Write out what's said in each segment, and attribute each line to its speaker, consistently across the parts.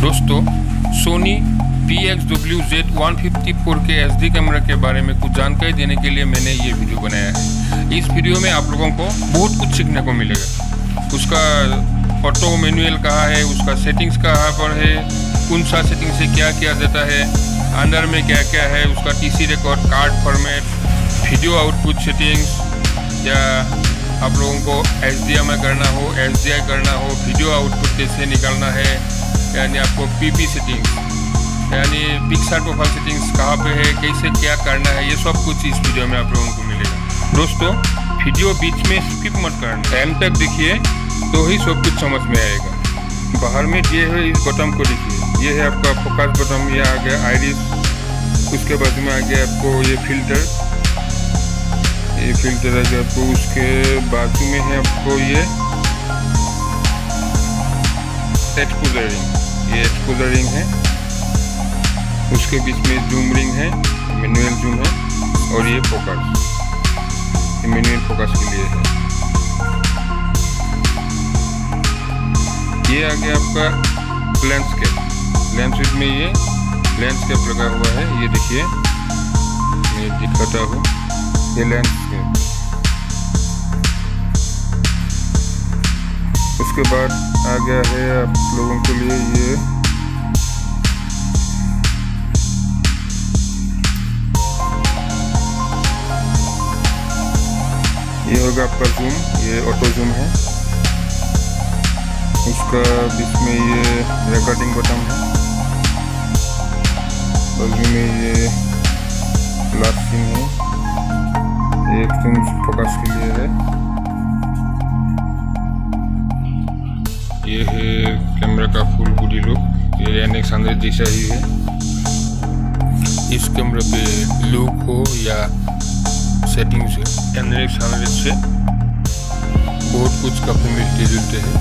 Speaker 1: दोस्तों Sony P X W Z one fifty four के H D camera के बारे में कुछ जानकारी देने के लिए मैंने ये वीडियो बनाया है। इस वीडियो में आप लोगों को बहुत कुछ सीखने को मिलेगा। उसका ऑटो मैनुअल कहाँ है, उसका सेटिंग्स कहाँ पर है, कौन सा सेटिंग से क्या किया जाता है, अंदर में क्या क्या है, उसका TC record card format video output settings या आप लोगों को एस एच करना हो एच करना हो वीडियो आउटपुट कैसे निकालना है, यानी आपको पीपी सेटिंग्स यानी पिक्सर प्रोफ़ाइल सेटिंग्स कहाँ पे है, कैसे क्या करना है, ये सब कुछ इस वीडियो में आप लोगों को मिलेगा। दोस्तों वीडियो बीच में स्किप मत करना टाइम तक देखिए तो ही सब कुछ समझ में आएगा। बाहर में ये है, इस बटन को देखिए, ये है आपका फोकस बटन ये आ गया आईरिस उसके बाद में आ गया आपको ये फ़िल्टर ये फ़िल्टर है गया आपको उसके बाजू में है आपको ये। एक्सपोजर रिंग ये एक्सपोजर रिंग है। उसके बीच में जूम रिंग है मैनुअल जूम है, और ये फोकस ये मैनुअल फोकस के लिए है। ये आ गया आपका लैंडस्केप लैंडस्केप में ये लैंडस्केप लगा हुआ है, ये देखिए। मैं दिखाता हूँ। लैंडस्केप उसके बाद आ गया है आप लोगों के लिए ये। ये होगा आपका जूम ये ऑटो जूम है। उसका बीच में ये रिकॉर्डिंग बटन है। बाजू में ये लास्टिंग है। ये एकदम फोकस के लिए है। ये है कैमरा का फुल बॉडी लुक ये यानी एक जैसा ही है। इस कैमरे पे लुक हो या सेटिंग से एनरिक्स हंड्रेड से बहुत कुछ काफ़ी मिलते जुलते हैं।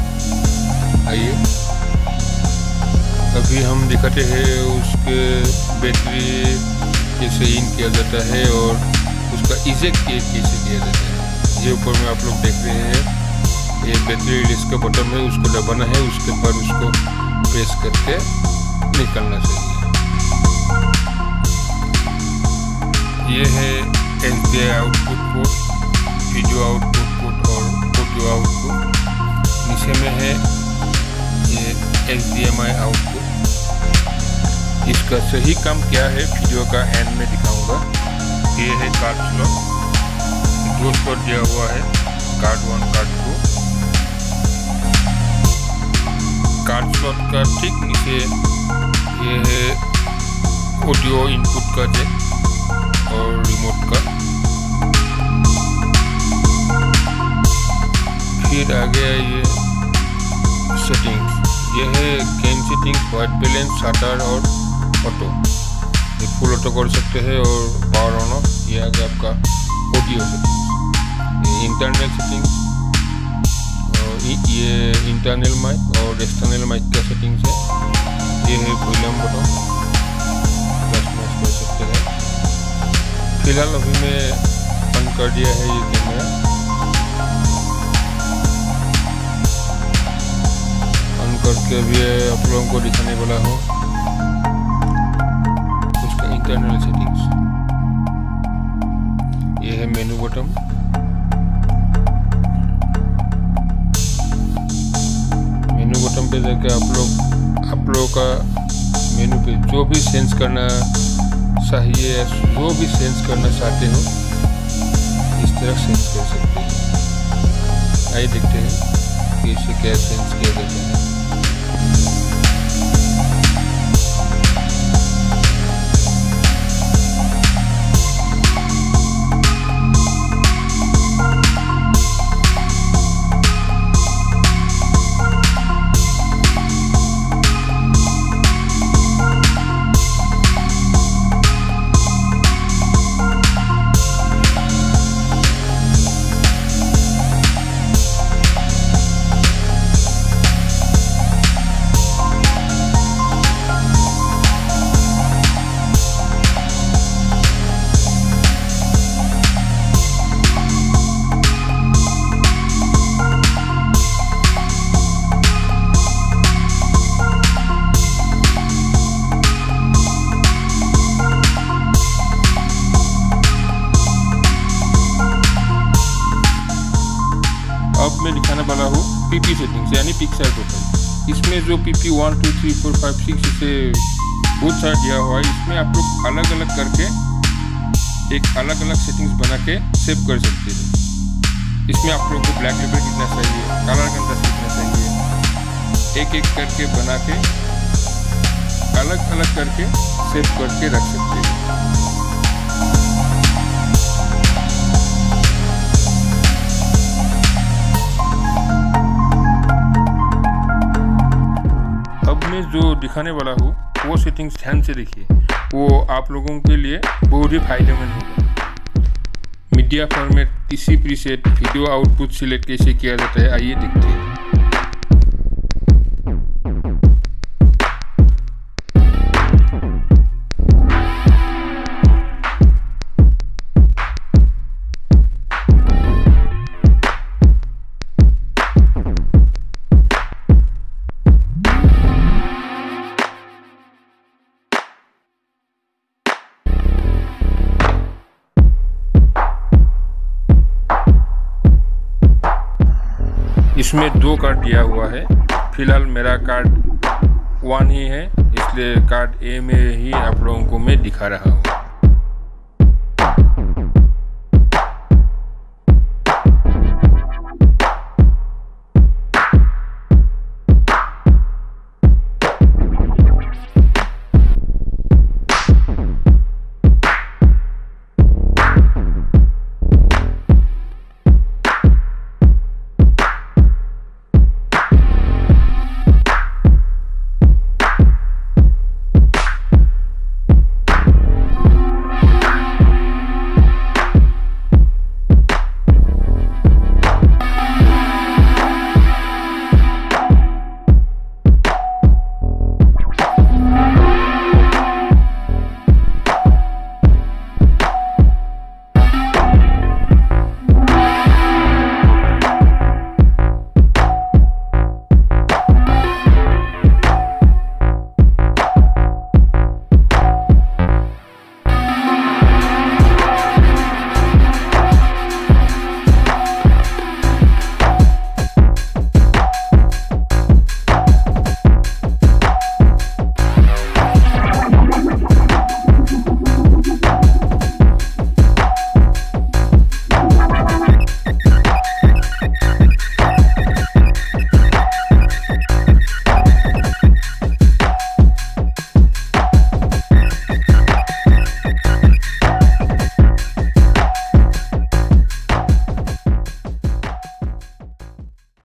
Speaker 1: आइए। अभी हम दिखाते हैं उसके बैटरी कैसे इन किया जाता है और उसका इजेक्ट कैसे किया जाता है ये ऊपर में आप लोग देख रहे हैं ये बैटरी रिलीज़ का बटन है उसको दबाना है उसके बाद उसको प्रेस करके निकलना चाहिए ये है S D I output port video output port और ऑडियो आउटपुट नीचे में है ये H D M I output इसका सही काम क्या है वीडियो का एंड में दिखाऊँगा ये है कार्ड स्लॉट दो स्लॉट दिया हुआ है card one card two card slot का ठीक नीचे ये है ऑडियो इनपुट का जेक और रिमोट का। फिर आ गया ये सेटिंग्स ये है game setting white balance shutter और ऑटो ये फुल ऑटो कर सकते हैं और पावर ऑन ऑफ़ ये आ गया आपका ऑडियो सेटिंग ये इंटरनल सेटिंग और ये इंटरनल माइक और एक्सटर्नल माइक का सेटिंग्स है। ये है वॉल्यूम बटन कर सकते हैं। फ़िलहाल अभी मैं बंद कर दिया है ये कैमरा करके भी आप लोगों को दिखाने वाला हूँ। इंटरनल सेटिंग्स ये है मेनू बटन मेनू बटन पे जाके आप लोग, आप लोगों का मेनू पे जो भी सेंस करना चाहिए जो भी सेंस करना चाहते हो, इस तरह सेंस कर सकते हैं। आइए देखते हैं कि इसे क्या सेंस किया जाता है। मैं दिखाने वाला हूँ पीपी सेटिंग्स यानी पिक्सल प्रोफ़ाइल इसमें जो PP one two three four five six इसे बहुत सारा दिया हुआ है। इसमें आप लोग अलग अलग करके एक अलग अलग सेटिंग्स बना के सेव कर सकते हैं। इसमें आप लोगों को ब्लैक लेवल कितना चाहिए कलर कंट्रास्ट कितना चाहिए एक एक करके बना के अलग अलग करके सेव करके रख सकते हैं। दिखाने वाला हूँ, वो सेटिंग्स ध्यान से देखिए। वो आप लोगों के लिए बहुत ही फ़ायदेमंद होगा। Media format TC preset video output select कैसे किया जाता है, आइए देखते हैं। इसमें दो कार्ड दिया हुआ है। फ़िलहाल मेरा कार्ड वन ही है, इसलिए कार्ड ए में ही आप लोगों को मैं दिखा रहा हूँ।